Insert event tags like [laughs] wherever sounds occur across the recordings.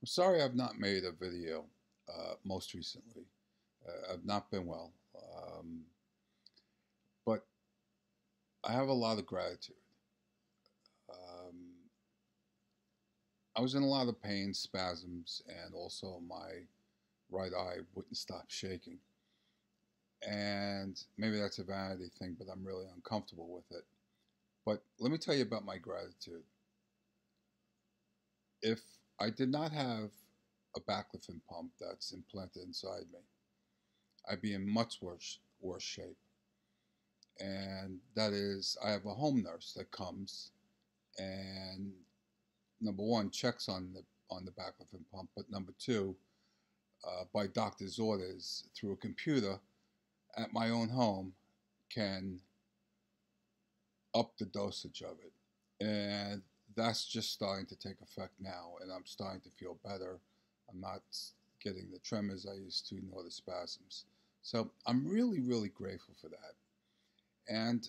I'm sorry I've not made a video uh, most recently. Uh, I've not been well. Um, but I have a lot of gratitude. Um, I was in a lot of pain, spasms, and also my right eye wouldn't stop shaking. And maybe that's a vanity thing, but I'm really uncomfortable with it. But let me tell you about my gratitude. If I did not have a baclofen pump that's implanted inside me. I'd be in much worse worse shape. And that is, I have a home nurse that comes and number one checks on the on the baclofen pump, but number two, uh, by doctor's orders through a computer at my own home, can up the dosage of it. And that's just starting to take effect now, and I'm starting to feel better. I'm not getting the tremors I used to, nor the spasms. So I'm really, really grateful for that. And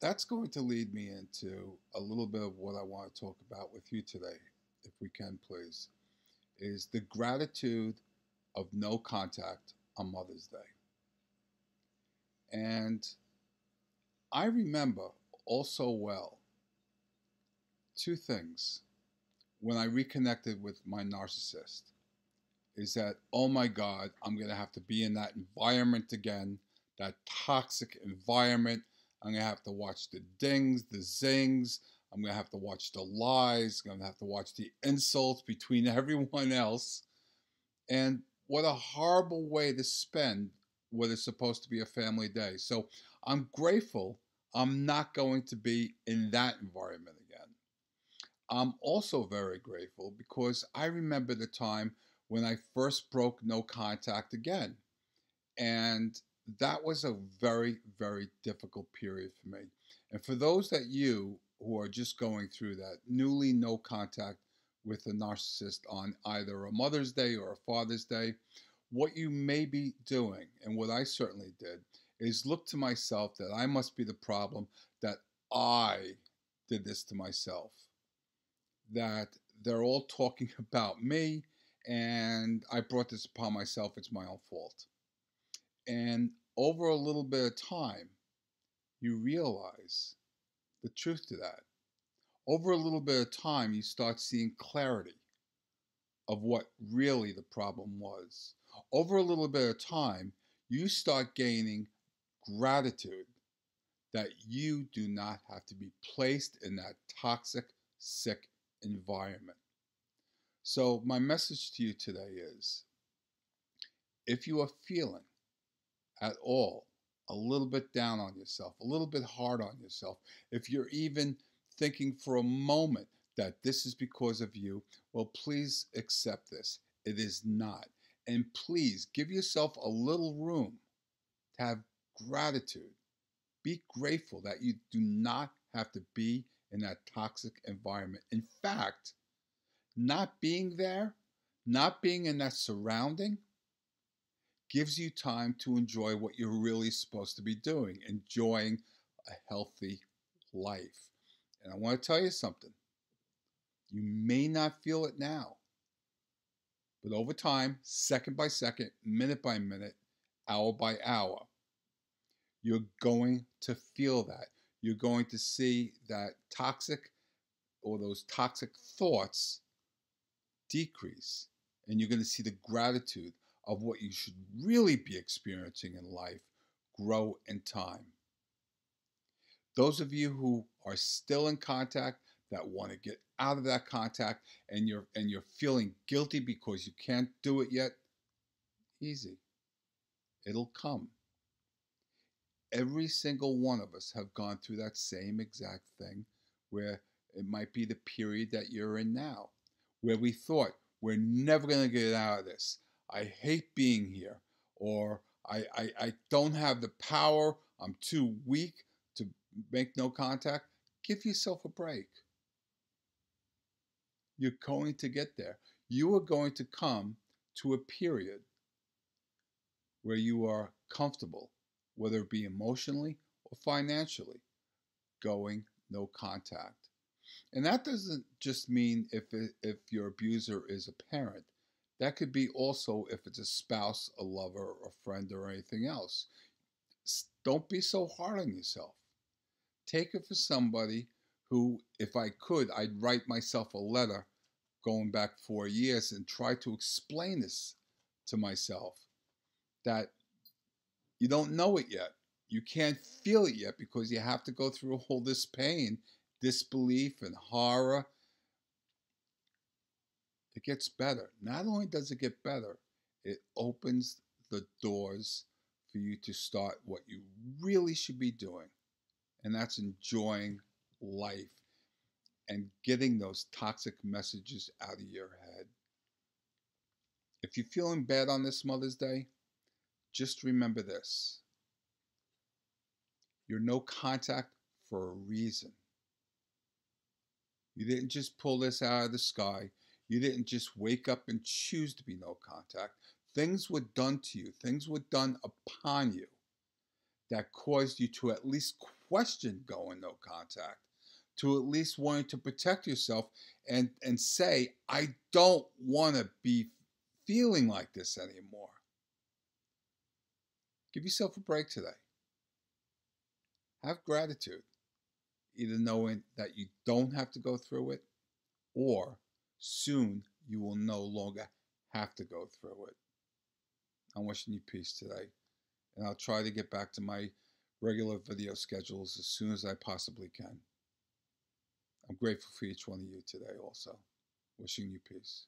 that's going to lead me into a little bit of what I want to talk about with you today, if we can, please, is the gratitude of no contact on Mother's Day. And I remember also well two things when I reconnected with my narcissist is that, oh my God, I'm going to have to be in that environment again, that toxic environment. I'm going to have to watch the dings, the zings. I'm going to have to watch the lies. I'm going to have to watch the insults between [laughs] everyone else. And what a horrible way to spend what is supposed to be a family day. So I'm grateful I'm not going to be in that environment I'm also very grateful because I remember the time when I first broke no contact again. And that was a very, very difficult period for me. And for those that you who are just going through that, newly no contact with a narcissist on either a Mother's Day or a Father's Day, what you may be doing, and what I certainly did, is look to myself that I must be the problem, that I did this to myself that they're all talking [laughs] about me and I brought this upon myself. It's my own fault. And over a little bit of time, you realize the truth to that. Over a little bit of time, you start seeing clarity of what really the problem was. Over a little bit of time, you start gaining gratitude that you do not have to be placed in that toxic, sick environment. So, my message to you today is if you are feeling at all a little bit down on yourself, a little bit hard on yourself, if you're even thinking for a moment that this is because of you, well, please accept this. It is not. And please give yourself a little room to have gratitude. Be grateful that you do not have to be in that toxic environment. In fact, not being there, not being in that surrounding, gives you time to enjoy what you're really supposed to be doing, enjoying a healthy life. And I want to tell you something. You may not feel it now, but over time, second by second, minute by minute, hour by hour, you're going to feel that you're going to see that toxic or those toxic thoughts decrease. And you're going to see the gratitude of what you should really be experiencing in life grow in time. Those of you who are still in contact that want to get out of that contact and you're and you're feeling guilty because you can't do it yet, easy. It'll come every single one of us have gone through that same exact thing where it might be the period that you're in now, where we thought we're never going to get out of this. I hate being here, or I, I, I don't have the power, I'm too weak to make no contact. Give yourself a break. You're going to get there. You are going to come to a period where you are comfortable whether it be emotionally or financially, going no contact. And that doesn't just mean if if your abuser is a parent. That could be also if it's a spouse, a lover, a friend, or anything else. Don't be so hard on yourself. Take it for somebody who, if I could, I'd write myself a letter going back four years and try to explain this to myself that you don't know it yet. You can't feel it yet because you have to go through all this pain, disbelief, and horror. It gets better. Not only does it get better, it opens the doors for you to start what you really should be doing, and that's enjoying life and getting those toxic messages out of your head. If you're feeling bad on this Mother's Day, just remember this you're no contact for a reason. You didn't just pull this out of the sky. You didn't just wake up and choose to be no contact. Things were done to you, things were done upon you that caused you to at least question going no contact, to at least wanting to protect yourself and, and say, I don't want to be feeling like this anymore. Give yourself a break today. Have gratitude, either knowing that you don't have to go through it or soon you will no longer have to go through it. I'm wishing you peace today, and I'll try to get back to my regular video schedules as soon as I possibly can. I'm grateful for each one of you today also. Wishing you peace.